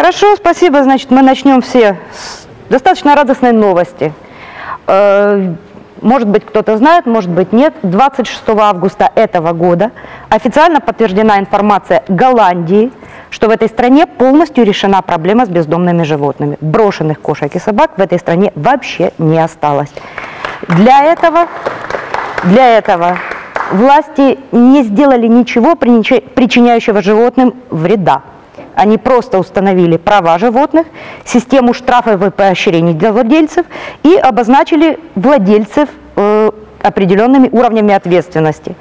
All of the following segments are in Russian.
Хорошо, спасибо. Значит, мы начнем все с достаточно радостной новости. Э, может быть, кто-то знает, может быть, нет. 26 августа этого года официально подтверждена информация Голландии, что в этой стране полностью решена проблема с бездомными животными. Брошенных кошек и собак в этой стране вообще не осталось. Для этого, для этого власти не сделали ничего, причиняющего животным вреда. Они просто установили права животных, систему штрафов и поощрений для владельцев и обозначили владельцев э, определенными уровнями ответственности.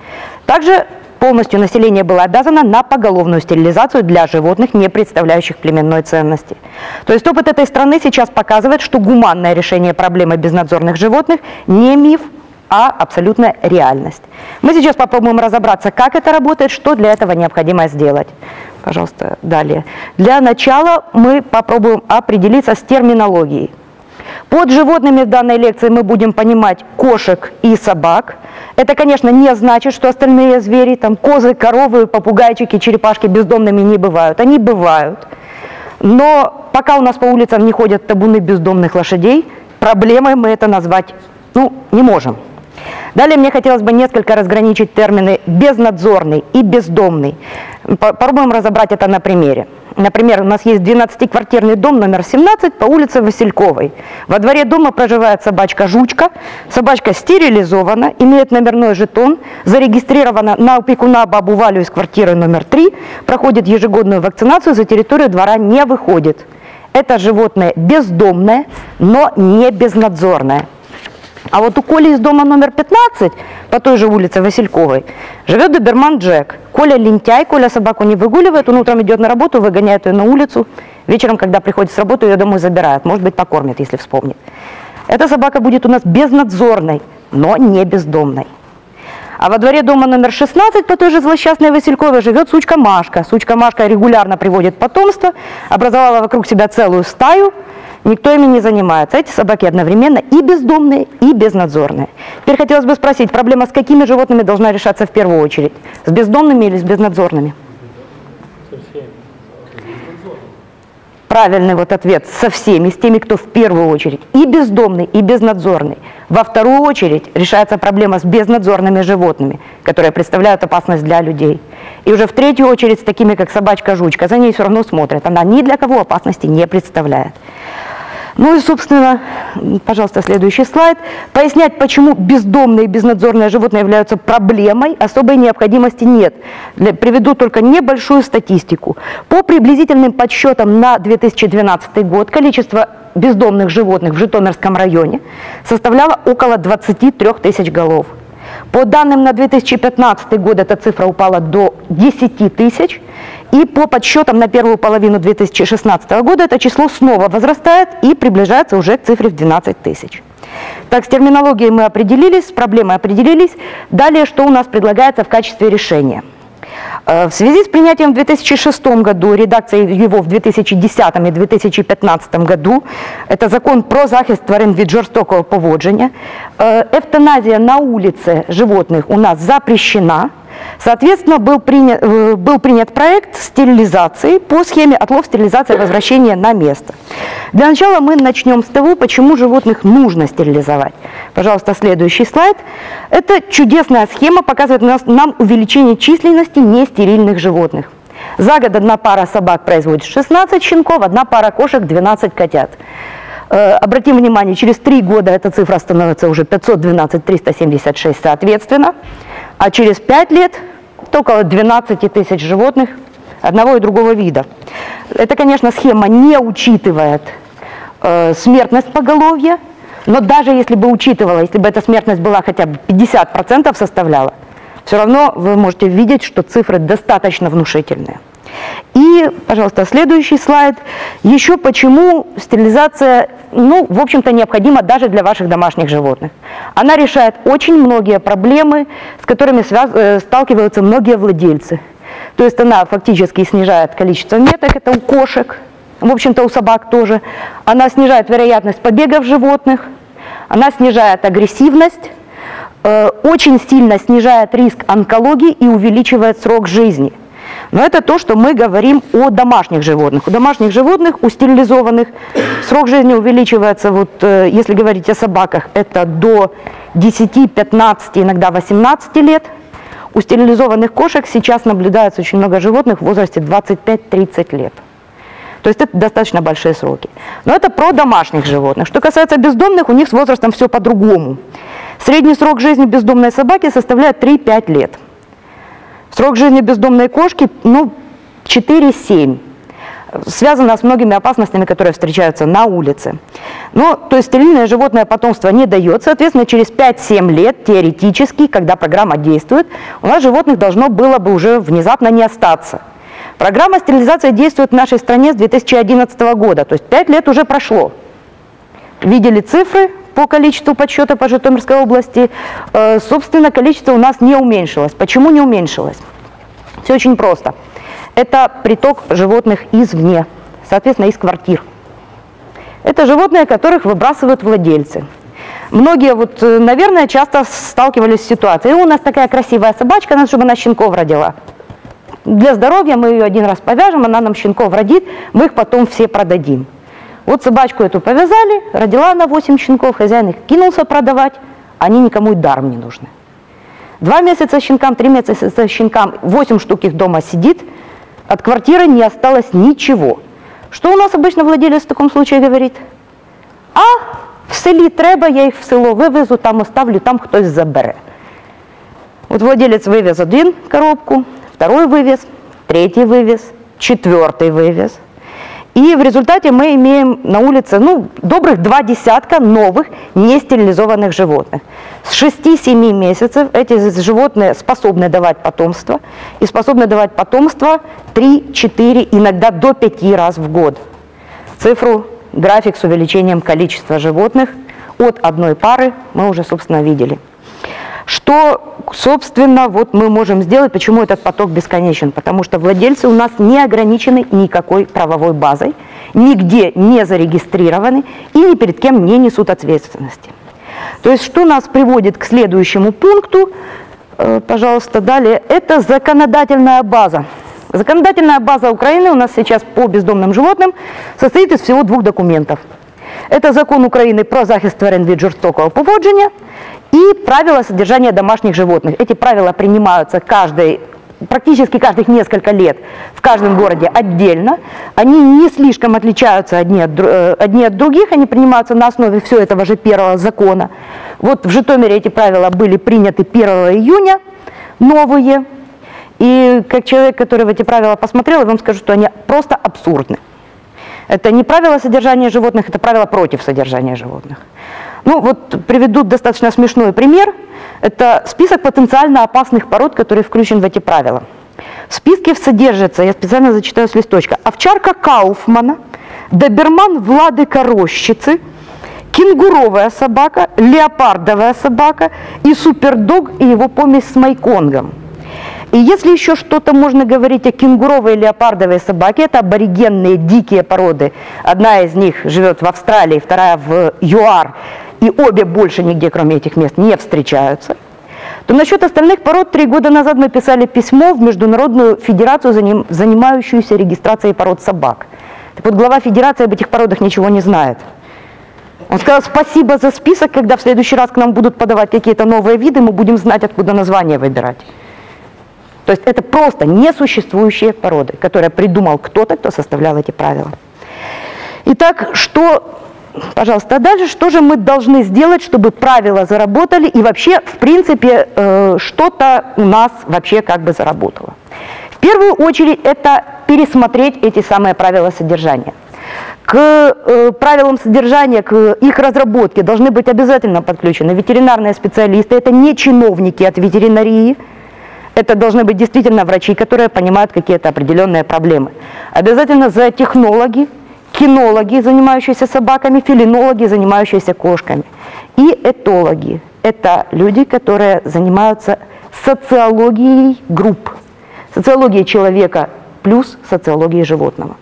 Также полностью население было обязано на поголовную стерилизацию для животных, не представляющих племенной ценности. То есть опыт этой страны сейчас показывает, что гуманное решение проблемы безнадзорных животных не миф, а абсолютная реальность. Мы сейчас попробуем разобраться, как это работает, что для этого необходимо сделать. Пожалуйста, далее. Для начала мы попробуем определиться с терминологией. Под животными в данной лекции мы будем понимать кошек и собак. Это, конечно, не значит, что остальные звери, там козы, коровы, попугайчики, черепашки бездомными не бывают. Они бывают. Но пока у нас по улицам не ходят табуны бездомных лошадей, проблемой мы это назвать ну, не можем. Далее мне хотелось бы несколько разграничить термины безнадзорный и бездомный. Попробуем разобрать это на примере. Например, у нас есть 12-квартирный дом номер 17 по улице Васильковой. Во дворе дома проживает собачка Жучка. Собачка стерилизована, имеет номерной жетон, зарегистрирована на опекуна бабу Валю из квартиры номер 3, проходит ежегодную вакцинацию, за территорию двора не выходит. Это животное бездомное, но не безнадзорное. А вот у Коли из дома номер 15, по той же улице Васильковой, живет доберман Джек. Коля лентяй, Коля собаку не выгуливает, он утром идет на работу, выгоняет ее на улицу, вечером, когда приходит с работы, ее домой забирает, может быть, покормит, если вспомнит. Эта собака будет у нас безнадзорной, но не бездомной. А во дворе дома номер 16 по той же злосчастной Васильковой живет сучка Машка. Сучка Машка регулярно приводит потомство, образовала вокруг себя целую стаю – никто ими не занимается. Эти собаки одновременно и бездомные, и безнадзорные. Теперь хотелось бы спросить, проблема с какими животными должна решаться в первую очередь? С бездомными или с безнадзорными? Правильный вот ответ со всеми, с теми, кто в первую очередь и бездомный, и безнадзорный. Во вторую очередь решается проблема с безнадзорными животными, которые представляют опасность для людей. И уже в третью очередь с такими, как собачка-жучка, за ней все равно смотрят. Она ни для кого опасности не представляет. Ну и, собственно, пожалуйста, следующий слайд. Пояснять, почему бездомные и безнадзорные животные являются проблемой, особой необходимости нет. Приведу только небольшую статистику. По приблизительным подсчетам на 2012 год количество бездомных животных в Житомирском районе составляло около 23 тысяч голов. По данным на 2015 год эта цифра упала до 10 тысяч, и по подсчетам на первую половину 2016 года это число снова возрастает и приближается уже к цифре в 12 тысяч. Так, с терминологией мы определились, с проблемой определились. Далее, что у нас предлагается в качестве решения? Э, в связи с принятием в 2006 году, редакцией его в 2010 и 2015 году, это закон про захист тварин від жорстокого поводження, эвтаназия на улице животных у нас запрещена, Соответственно, был принят, э, был принят проект стерилизации по схеме отлов, стерилизация, возвращение на место. Для начала мы начнем с того, почему животных нужно стерилизовать. Пожалуйста, следующий слайд. Это чудесная схема, показывает нам увеличение численности нестерильных животных. За год одна пара собак производит 16 щенков, одна пара кошек 12 котят. Э, обратим внимание, через три года эта цифра становится уже 512, 376 соответственно а через 5 лет около 12 тысяч животных одного и другого вида. Это, конечно, схема не учитывает э, смертность поголовья, но даже если бы учитывала, если бы эта смертность была хотя бы 50% составляла, все равно вы можете видеть, что цифры достаточно внушительные. И, пожалуйста, следующий слайд. Еще почему стерилизация, ну, в общем-то, необходима даже для ваших домашних животных. Она решает очень многие проблемы, с которыми связ... Э, сталкиваются многие владельцы. То есть она фактически снижает количество меток, это у кошек, в общем-то у собак тоже. Она снижает вероятность побегов животных, она снижает агрессивность, э, очень сильно снижает риск онкологии и увеличивает срок жизни. Но это то, что мы говорим о домашних животных. У домашних животных, у стерилизованных, срок жизни увеличивается, вот, э, если говорить о собаках, это до 10, 15, иногда 18 лет. У стерилизованных кошек сейчас наблюдается очень много животных в возрасте 25-30 лет. То есть это достаточно большие сроки. Но это про домашних животных. Что касается бездомных, у них с возрастом все по-другому. Средний срок жизни бездомной собаки составляет 3-5 лет. Срок жизни бездомной кошки, ну, 4-7. Связано с многими опасностями, которые встречаются на улице. Ну, то есть стерильное животное потомство не дает, соответственно, через 5-7 лет, теоретически, когда программа действует, у нас животных должно было бы уже внезапно не остаться. Программа стерилизации действует в нашей стране с 2011 года, то есть 5 лет уже прошло. Видели цифры по количеству подсчета по Житомирской области. Э, собственно, количество у нас не уменьшилось. Почему не уменьшилось? Все очень просто. Это приток животных извне, соответственно, из квартир. Это животные, которых выбрасывают владельцы. Многие, вот, э, наверное, часто сталкивались с ситуацией. У нас такая красивая собачка, надо, чтобы она щенков родила для здоровья мы ее один раз повяжем, она нам щенков родит, мы их потом все продадим. Вот собачку эту повязали, родила она 8 щенков, хозяин их кинулся продавать, они никому и даром не нужны. Два месяца щенкам, три месяца щенкам, 8 штук их дома сидит, от квартиры не осталось ничего. Что у нас обычно владелец в таком случае говорит? А, в селі треба, я их в село вывезу, там оставлю, там кто-то забере. Вот владелец вывез один коробку, второй вывес, третий вывес, четвертый вывес. И в результате мы имеем на улице ну, добрых два десятка новых нестерилизованных животных. С 6-7 месяцев эти животные способны давать потомство. И способны давать потомство 3-4, иногда до 5 раз в год. Цифру, график с увеличением количества животных от одной пары мы уже, собственно, видели. Что, собственно, вот мы можем сделать, почему этот поток бесконечен? Потому что владельцы у нас не ограничены никакой правовой базой, нигде не зарегистрированы и ни перед кем не несут ответственности. То есть что нас приводит к следующему пункту, э, пожалуйста, далее, это законодательная база. Законодательная база Украины у нас сейчас по бездомным животным состоит из всего двух документов. Это закон Украины про захист тварин від жорстокого поводження и правила содержания домашних животных. Эти правила принимаются каждый, практически каждых несколько лет в каждом городе отдельно. Они не слишком отличаются одни от, э, одни от других, они принимаются на основе все этого же первого закона. Вот в Житомире эти правила были приняты 1 июня, новые. И как человек, который в эти правила посмотрел, я вам скажу, что они просто абсурдны. Это не правила содержания животных, это правила против содержания животных. Ну вот приведу достаточно смешной пример. Это список потенциально опасных пород, который включен в эти правила. В списке содержится, я специально зачитаю с листочка, овчарка Кауфмана, доберман Влады Корощицы, кенгуровая собака, леопардовая собака и супердог и его помесь с майконгом. И если еще что-то можно говорить о кенгуровой и леопардовой собаке, это аборигенные дикие породы. Одна из них живет в Австралии, вторая в ЮАР и обе больше нигде, кроме этих мест, не встречаются, то насчет остальных пород три года назад мы писали письмо в Международную федерацию, занимающуюся регистрацией пород собак. Так вот, глава федерации об этих породах ничего не знает. Он сказал, спасибо за список, когда в следующий раз к нам будут подавать какие-то новые виды, мы будем знать, откуда название выбирать. То есть это просто несуществующие породы, которые придумал кто-то, кто составлял эти правила. Итак, что Пожалуйста, а дальше что же мы должны сделать, чтобы правила заработали и вообще, в принципе, э, что-то у нас вообще как бы заработало? В первую очередь это пересмотреть эти самые правила содержания. К э, правилам содержания, к их разработке должны быть обязательно подключены ветеринарные специалисты. Это не чиновники от ветеринарии, это должны быть действительно врачи, которые понимают какие-то определенные проблемы. Обязательно за технологи, кинологи, занимающиеся собаками, филинологи, занимающиеся кошками, и этологи. Это люди, которые занимаются социологией групп, социологией человека плюс социологией животного.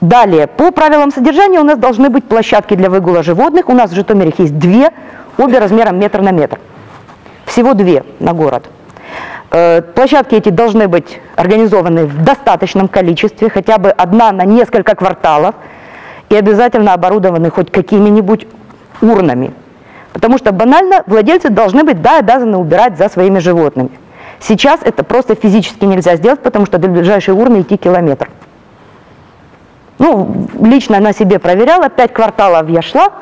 Далее, по правилам содержания у нас должны быть площадки для выгула животных. У нас в Житомире есть две, обе размером метр на метр. Всего две на город. Э, площадки эти должны быть организованы в достаточном количестве, хотя бы одна на несколько кварталов, и обязательно оборудованы хоть какими-нибудь урнами. Потому что банально владельцы должны быть, да, обязаны убирать за своими животными. Сейчас это просто физически нельзя сделать, потому что до ближайшей урны идти километр. Ну, лично на себе проверяла, пять кварталов я шла,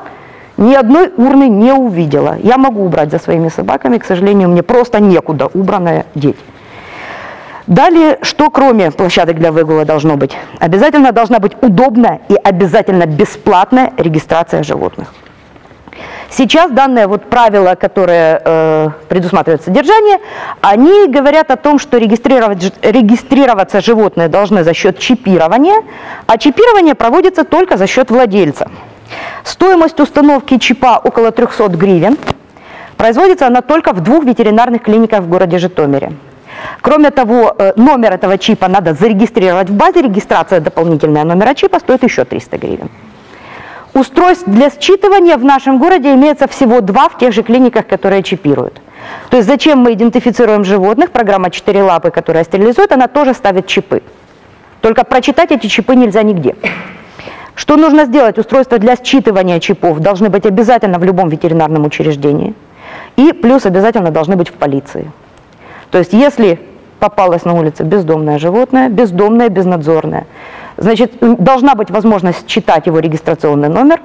ни одной урны не увидела. Я могу убрать за своими собаками, к сожалению, мне просто некуда убранное деть. Далее, что кроме площадок для выгула должно быть? Обязательно должна быть удобная и обязательно бесплатная регистрация животных. Сейчас данные вот правила, которые э, предусматривают содержание, они говорят о том, что регистрировать, регистрироваться животные должны за счет чипирования, а чипирование проводится только за счет владельца. Стоимость установки чипа около 300 гривен. Производится она только в двух ветеринарных клиниках в городе Житомире. Кроме того, э, номер этого чипа надо зарегистрировать в базе. Регистрация дополнительная номера чипа стоит еще 300 гривен. Устройств для считывания в нашем городе имеется всего два в тех же клиниках, которые чипируют. То есть зачем мы идентифицируем животных, программа 4 лапы, которая стерилизует, она тоже ставит чипы. Только прочитать эти чипы нельзя нигде. Что нужно сделать? Устройства для считывания чипов должны быть обязательно в любом ветеринарном учреждении. И плюс обязательно должны быть в полиции. То есть если попалось на улице бездомное животное, бездомное, безнадзорное, Значит, должна быть возможность читать его регистрационный номер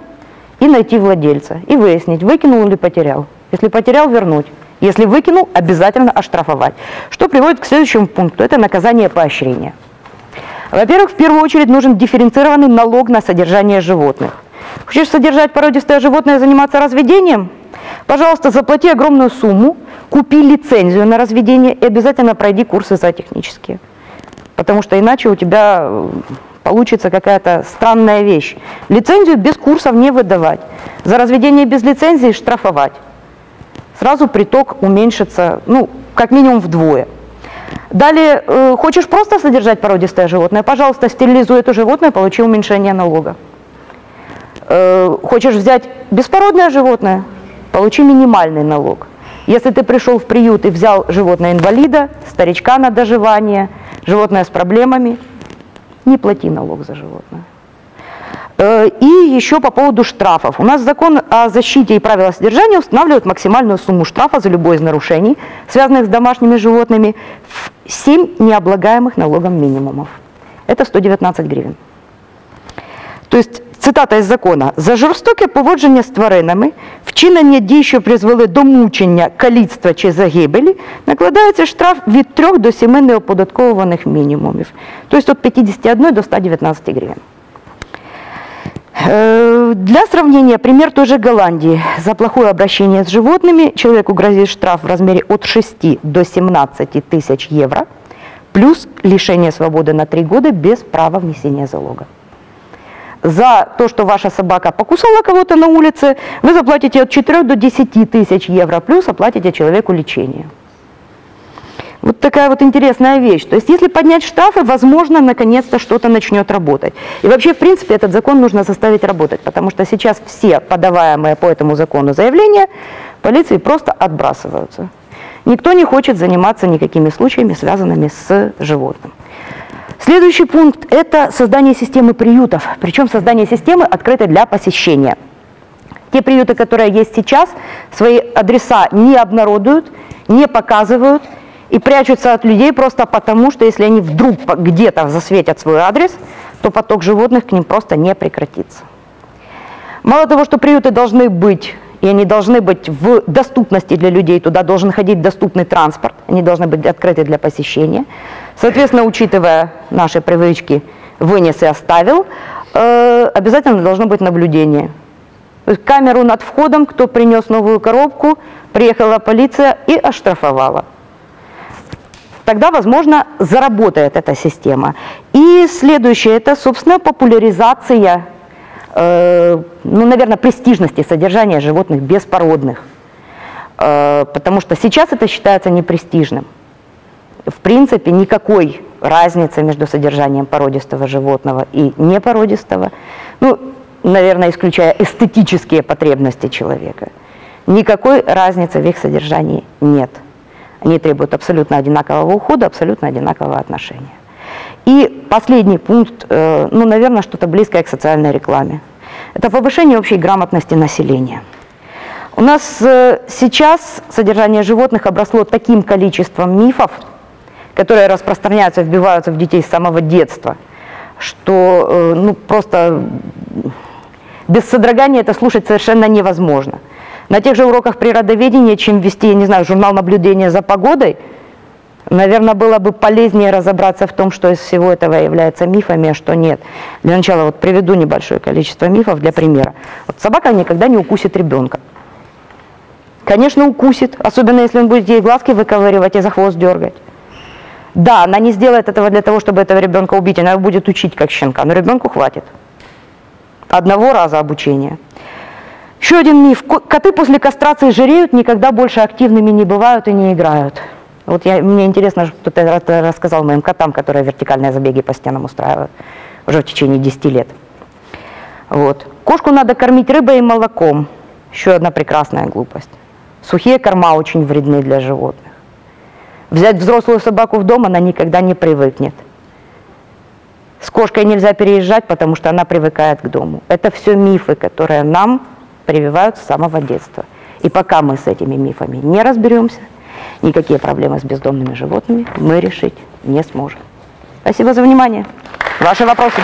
и найти владельца, и выяснить, выкинул или потерял. Если потерял, вернуть. Если выкинул, обязательно оштрафовать. Что приводит к следующему пункту, это наказание поощрения. Во-первых, в первую очередь нужен дифференцированный налог на содержание животных. Хочешь содержать породистое животное и заниматься разведением? Пожалуйста, заплати огромную сумму, купи лицензию на разведение и обязательно пройди курсы зоотехнические. Потому что иначе у тебя получится какая-то странная вещь. Лицензию без курсов не выдавать. За разведение без лицензии штрафовать. Сразу приток уменьшится, ну, как минимум вдвое. Далее, э, хочешь просто содержать породистое животное, пожалуйста, стерилизуй это животное, получи уменьшение налога. Э, хочешь взять беспородное животное, получи минимальный налог. Если ты пришел в приют и взял животное инвалида, старичка на доживание, животное с проблемами – не плати налог за животное. Э, и еще по поводу штрафов. У нас закон о защите и правила содержания устанавливает максимальную сумму штрафа за любое из нарушений, связанных с домашними животными, в 7 необлагаемых налогом минимумов. Это 119 гривен. То есть, цитата із закону, за жорстоке поводження з тваринами, вчинення дій, що призвели до мучення, каліцтва чи загибелі, накладається штраф від 3 до 7 неоподатковуваних мінімумів. Тобто від 51 до 119 гривень. Э, для сравнения, пример той же Голландии. За плохое обращение с животными человеку грозит штраф в размере от 6 до 17 тысяч евро, плюс лишение свободы на 3 года без права внесения залога за то, что ваша собака покусала кого-то на улице, вы заплатите от 4 до 10 тысяч евро, плюс оплатите человеку лечение. Вот такая вот интересная вещь. То есть если поднять штрафы, возможно, наконец-то что-то начнет работать. И вообще, в принципе, этот закон нужно заставить работать, потому что сейчас все подаваемые по этому закону заявления полиции просто отбрасываются. Никто не хочет заниматься никакими случаями, связанными с животным. Следующий пункт – это создание системы приютов, причем создание системы, открытой для посещения. Те приюты, которые есть сейчас, свои адреса не обнародуют, не показывают и прячутся от людей просто потому, что если они вдруг где-то засветят свой адрес, то поток животных к ним просто не прекратится. Мало того, что приюты должны быть и они должны быть в доступности для людей, туда должен ходить доступный транспорт, они должны быть открыты для посещения. Соответственно, учитывая наши привычки, вынес и оставил, э, обязательно должно быть наблюдение. Камеру над входом, кто принес новую коробку, приехала полиция и оштрафовала. Тогда, возможно, заработает эта система. И следующее, это, собственно, популяризация Э, ну, наверное, престижности содержания животных беспородных. Э, потому что сейчас это считается непрестижным. В принципе, никакой разницы между содержанием породистого животного и непородистого, ну, наверное, исключая эстетические потребности человека, никакой разницы в их содержании нет. Они требуют абсолютно одинакового ухода, абсолютно одинакового отношения. И последний пункт, э, ну, наверное, что-то близкое к социальной рекламе. Это повышение общей грамотности населения. У нас э, сейчас содержание животных обросло таким количеством мифов, которые распространяются, вбиваются в детей с самого детства, что э, ну, просто без содрогания это слушать совершенно невозможно. На тех же уроках природоведения, чем вести, я не знаю, журнал наблюдения за погодой, наверное, было бы полезнее разобраться в том, что из всего этого является мифами, а что нет. Для начала вот приведу небольшое количество мифов для примера. Вот собака никогда не укусит ребенка. Конечно, укусит, особенно если он будет ей глазки выковыривать и за хвост дергать. Да, она не сделает этого для того, чтобы этого ребенка убить, она будет учить как щенка, но ребенку хватит. Одного раза обучения. Еще один миф. Коты после кастрации жиреют, никогда больше активными не бывают и не играют. Вот я, мне интересно, что ты рассказал моим котам, которые вертикальные забеги по стенам устраивают уже в течение 10 лет. Вот. Кошку надо кормить рыбой и молоком. Еще одна прекрасная глупость. Сухие корма очень вредны для животных. Взять взрослую собаку в дом, она никогда не привыкнет. С кошкой нельзя переезжать, потому что она привыкает к дому. Это все мифы, которые нам прививают с самого детства. И пока мы с этими мифами не разберемся, никакие проблемы с бездомными животными мы решить не сможем. Спасибо за внимание. Ваши вопросы.